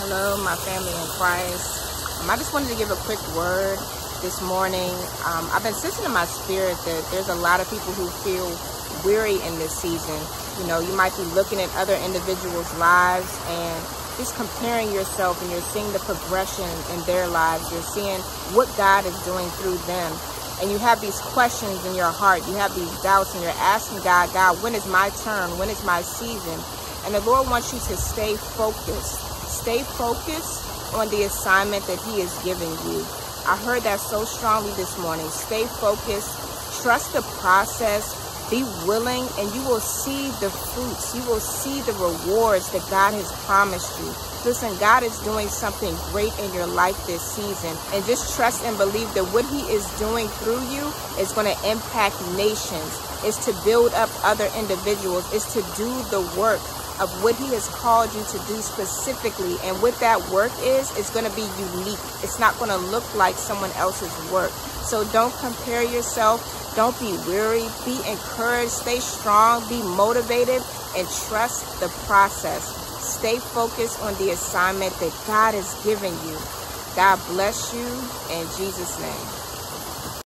Hello, my family in Christ. Um, I just wanted to give a quick word this morning. Um, I've been sensing in my spirit that there's a lot of people who feel weary in this season. You know, you might be looking at other individuals' lives and just comparing yourself and you're seeing the progression in their lives. You're seeing what God is doing through them. And you have these questions in your heart. You have these doubts and you're asking God, God, when is my turn? When is my season? And the Lord wants you to stay focused Stay focused on the assignment that he is giving you. I heard that so strongly this morning. Stay focused. Trust the process. Be willing and you will see the fruits. You will see the rewards that God has promised you. Listen, God is doing something great in your life this season. And just trust and believe that what he is doing through you is going to impact nations. Is to build up other individuals. Is to do the work of what he has called you to do specifically. And what that work is, it's going to be unique. It's not going to look like someone else's work. So don't compare yourself. Don't be weary. Be encouraged. Stay strong. Be motivated and trust the process. Stay focused on the assignment that God has given you. God bless you in Jesus' name.